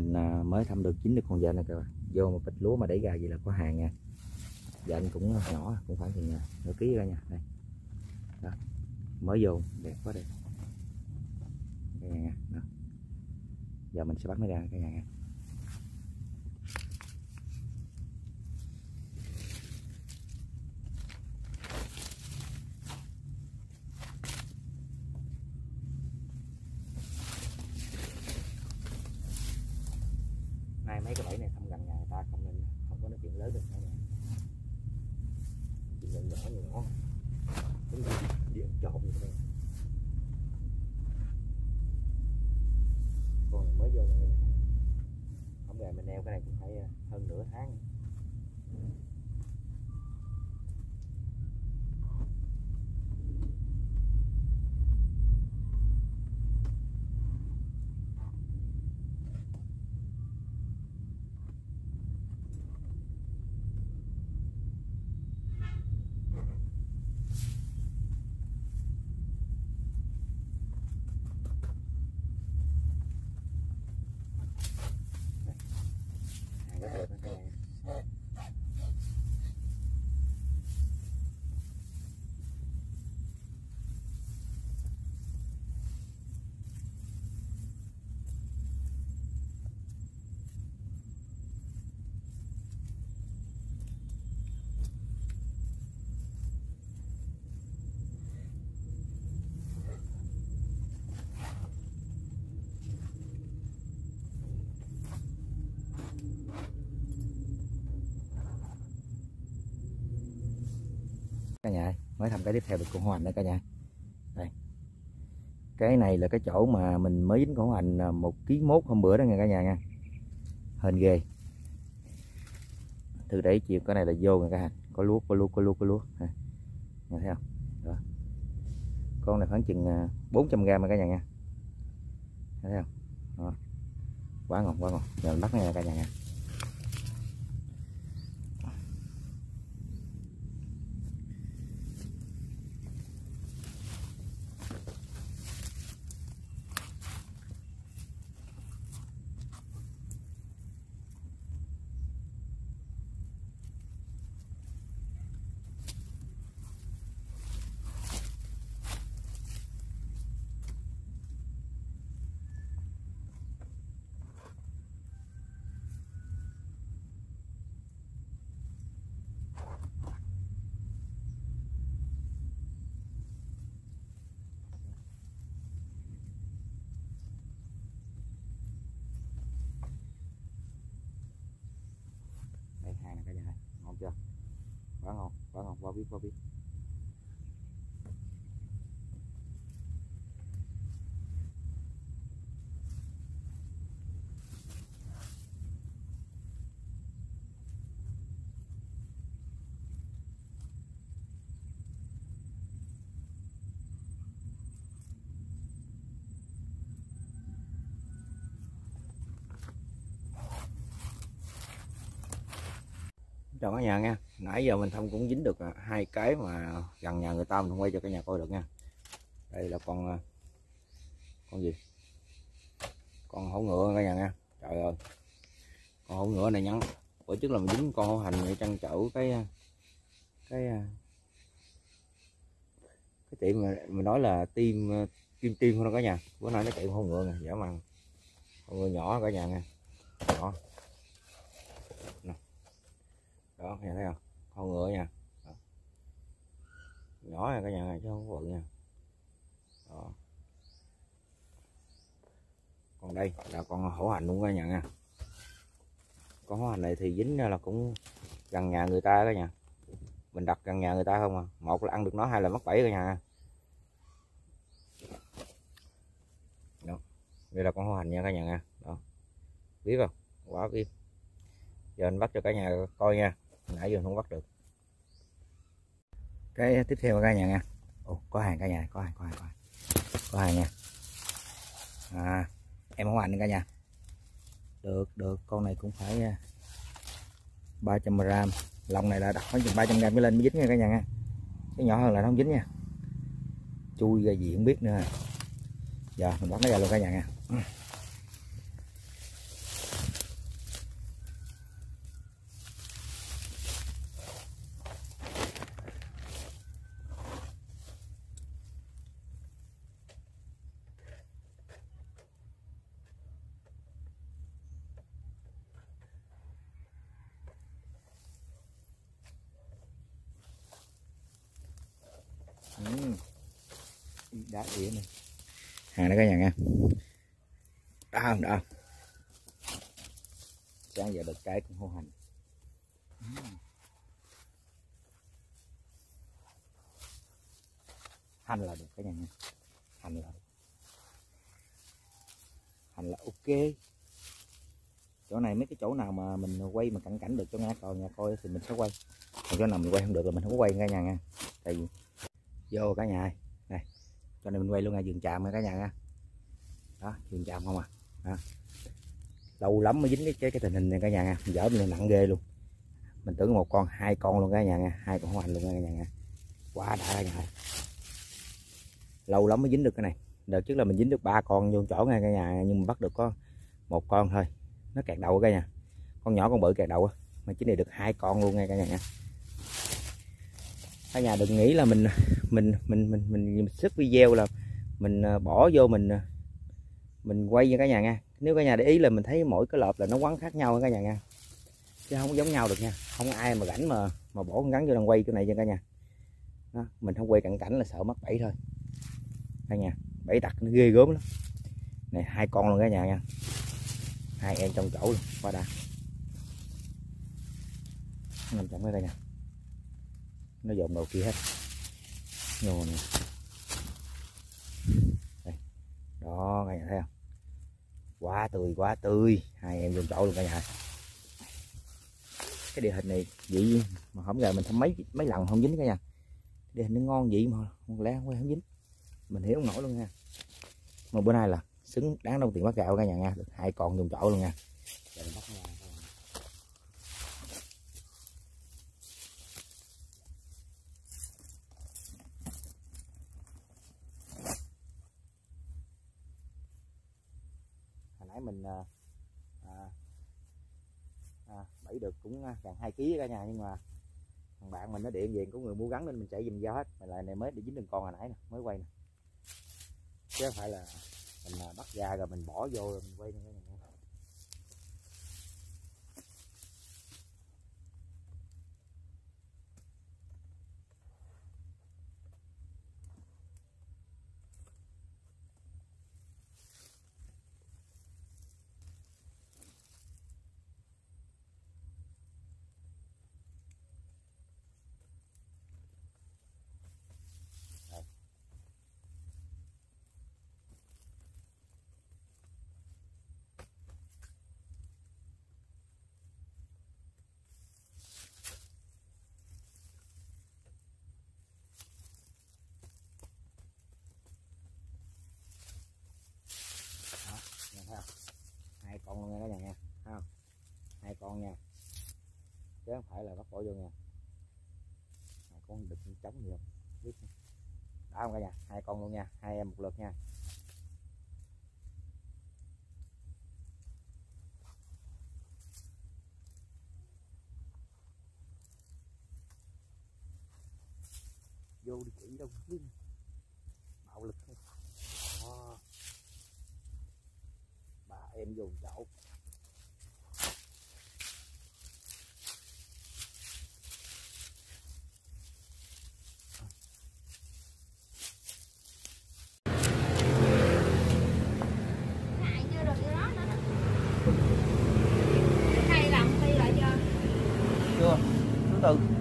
mình à, mới thăm được chín được con dê này các bạn vô một bịch lúa mà đẩy gà gì là có hàng nha. Dạ, Vện cũng nhỏ, cũng khoảng chừng à, nửa ký ra nha. Đây. Đó. Mới vô, đẹp quá đẹp cái nhà nha. Đó. giờ mình sẽ bắt nó ra cái nhà nha. Mấy cái bẫy này không gần nhà người ta, không nên, không có nói chuyện lớn được nữa nè. Chuyện nhỏ nhỏ nhỏ. Giống như điện trộm thế này con này mới vô này không ngày mình neo cái này cũng phải à, hơn nửa tháng hàng rất đẹp đó các bạn cả nhà mới thăm cái tiếp theo được con hoa hành đó cả nhà. Đây. Cái này là cái chỗ mà mình mới dính con hoa à, một ký mốt hôm bữa đó nha cả nhà nha. Hên ghê. Từ đấy chiều cái này là vô nha cả nhà có lúa có lúa có lúa có lúa. Ha. nghe thấy không? Đó. Con này khoảng chừng à, 400 gram cả nhà nha. Thấy không? Đó. quá ngon quá ngon. Giờ bắt nha cả nhà nha. Cả nhà. Ngon chưa? Quá ngon quá ngon quá biết quá biết. Chào cả nhà nha. Nãy giờ mình thông cũng dính được à, hai cái mà gần nhà người ta mình quay cho cả nhà coi được nha. Đây là con à, con gì? Con hổ ngựa cả nhà nha. Trời ơi. Con hổ ngựa này nhắn. Bữa trước là mình dính con hổ hành để trăn trở cái à, cái cái tiệm mà mình nói là tim kim tim không đâu cả nhà. Bữa nay nó tiệm hổ ngựa nè giả măng hổ ngựa nhỏ cả nhà nha. Nhỏ. Đó nghe thấy không? Con ngựa nha. Đó. nhỏ nha, cả nhà này, chứ không có bự nha. Đó. còn đây là con hổ hành luôn cả nhà nha. Con hổ hành này thì dính ra là cũng gần nhà người ta cả nhà mình đặt gần nhà người ta không à? Một là ăn được nó, hai là mắc bẫy cả nhà. Đó. Đây là con hổ hành nha cả nhà nha. Đó. Biết không? Quá biết giờ anh bắt cho cả nhà coi nha nãy giờ không bắt được. Cái tiếp theo cả nhà nha. Ồ, có hàng cả nhà có hàng có hàng có hàng, có hàng nha. À em không ảnh cả nhà. Được được con này cũng phải à, 300 gram. Lòng này là đặt khoảng chừng 300 gram mới lên mới dính nha cả nhà nha. Cái nhỏ hơn là nó không dính nha. Chui ra gì không biết nữa. Giờ mình bắt nó ra luôn cả nhà nha. Đá đĩa này hàng đó cả nhà nha đã không đã sáng giờ được cái cũng hô hành. Hành là được cả nhà nha hành là hành là ok. Chỗ này mấy cái chỗ nào mà mình quay mà cận cảnh được cho nghe còn nhà coi thì mình sẽ quay. Còn chỗ nào mình quay không được là mình không có quay cả nhà nha tại vì vô cả nhà ơi cho nên mình quay luôn ngay vườn tràm cả nhà nha. Đó vườn tràm không à. Đó. lâu lắm mới dính cái cái, cái tình hình này cả nhà nha. Mình dở mình nặng ghê luôn. Mình tưởng một con hai con luôn cả nhà nha. Hai con hoành luôn cả nhà nha. Quá đã cả nhà lâu lắm mới dính được cái này. Đợt trước là mình dính được ba con vô chỗ ngay cả nhà nhưng mà bắt được có một con thôi. Nó kẹt đầu cả nhà. Con nhỏ con bự kẹt đầu mà chỉ này được hai con luôn ngay cả nhà nha cả nhà đừng nghĩ là mình mình mình mình mình, mình sức video là mình à, bỏ vô mình à, mình quay cho cả nhà nha nếu cả nhà để ý là mình thấy mỗi cái lợp là nó quấn khác nhau cả nhà nha chứ không giống nhau được nha. Không ai mà rảnh mà mà bỏ con gắn vô đang quay cái này cho cả nhà. Đó, mình không quay cận cảnh là sợ mắc bẫy thôi. Cả nhà bẫy tặc nó ghê gớm lắm. Này hai con luôn cả nhà nha. Hai em trong chỗ luôn qua đã. Nằm trong cái đây nè nó dồn đầu kia hết. Nhô nè. Đây. đó, cả nhà thấy không? Quá tươi quá tươi. Hai em dùng chỗ luôn cả nhà. Cái địa hình này vậy mà không ngờ mình thăm mấy mấy lần không dính cả nhà. Địa hình nó ngon vậy mà, không lẽ không dính? Mình hiểu không nổi luôn nha. Mà bữa nay là xứng đáng đồng tiền bắt gạo cả nhà nha. Được hai con dùng chỗ luôn nha hồi nãy mình à, à, à, bẫy được cũng à, gần hai kg cả nhà nhưng mà thằng bạn mình nó điện về có người mua gắn nên mình chạy dùm do hết. Mà lại này mới để dính đường con hồi nãy nè mới quay nè. Chứ không phải là mình à, bắt ra rồi mình bỏ vô rồi mình quay nữa hai con luôn nha cả nhà nha không hai con nha chứ không phải là bắt bỏ vô nha hai con đực trống nhiều. Biết đã không cả nhà? Hai con luôn nha. Hai em một lượt nha. Vô đi chỉ đâu folks.